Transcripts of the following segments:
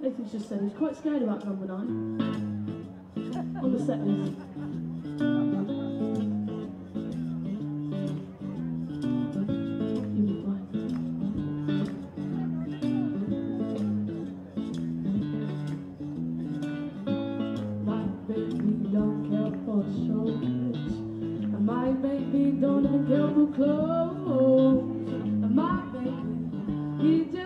Nathan's just said he's quite scared about number nine on the set list. don't even care for clothes. My baby, he just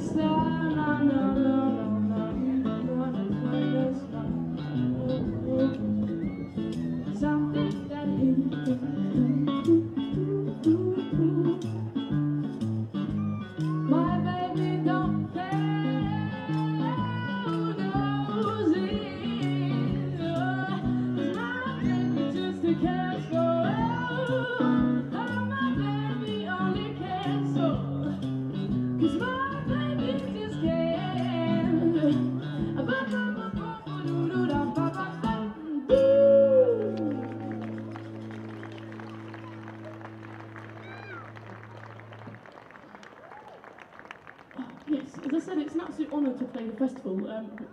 stop. Yes, as I said, it's an absolute honour to play the festival. Um,